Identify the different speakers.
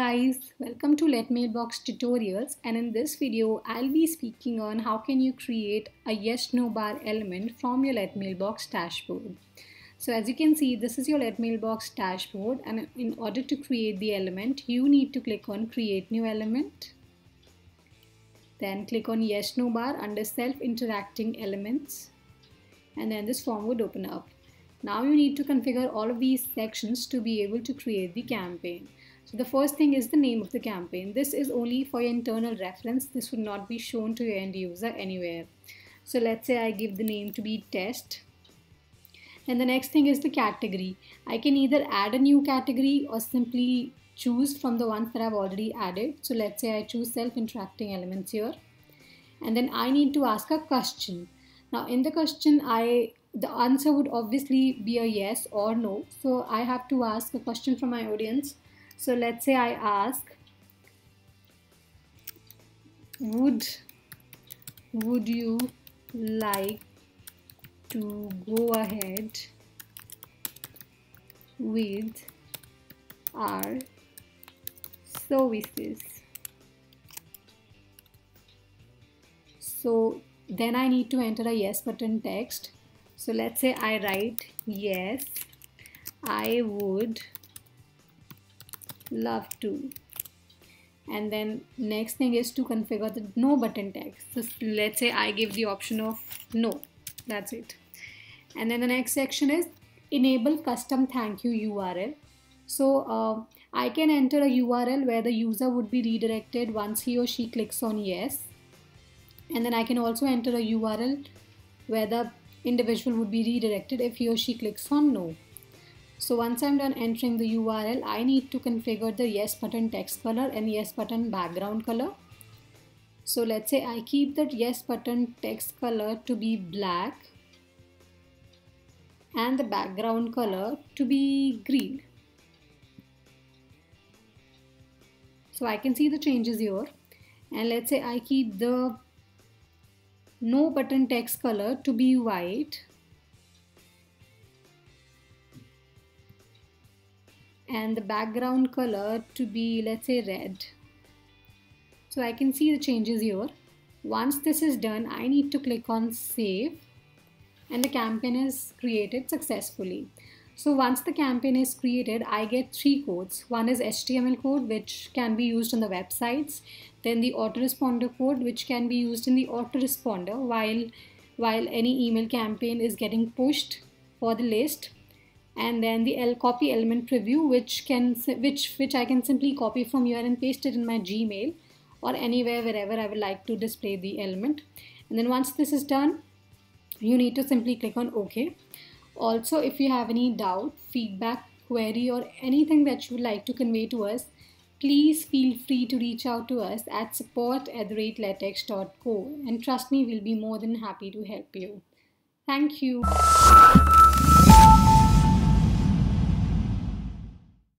Speaker 1: guys, welcome to Let Mailbox tutorials and in this video I'll be speaking on how can you create a yes no bar element from your Let Mailbox dashboard. So as you can see this is your Let Mailbox dashboard and in order to create the element you need to click on create new element then click on yes no bar under self interacting elements and then this form would open up. Now you need to configure all of these sections to be able to create the campaign. So the first thing is the name of the campaign. This is only for your internal reference. This would not be shown to your end user anywhere. So let's say I give the name to be test. And the next thing is the category. I can either add a new category or simply choose from the ones that I've already added. So let's say I choose self-interacting elements here. And then I need to ask a question. Now in the question, I the answer would obviously be a yes or no. So I have to ask a question from my audience so let's say I ask, would, would you like to go ahead with our services? So then I need to enter a yes button text. So let's say I write yes, I would love to and then next thing is to configure the no button text so let's say I give the option of no. That's it. And then the next section is enable custom thank you URL so uh, I can enter a URL where the user would be redirected once he or she clicks on yes. And then I can also enter a URL where the individual would be redirected if he or she clicks on no so once I'm done entering the URL, I need to configure the yes button text color and yes button background color. So let's say I keep that yes button text color to be black and the background color to be green. So I can see the changes here and let's say I keep the no button text color to be white and the background color to be let's say red. So I can see the changes here. Once this is done I need to click on save and the campaign is created successfully. So once the campaign is created I get three codes. One is HTML code which can be used on the websites. Then the autoresponder code which can be used in the autoresponder while while any email campaign is getting pushed for the list and then the L copy element preview which can which which I can simply copy from here and paste it in my Gmail or anywhere wherever I would like to display the element. And then once this is done you need to simply click on OK. Also if you have any doubt feedback query or anything that you would like to convey to us please feel free to reach out to us at support at and trust me we'll be more than happy to help you. Thank you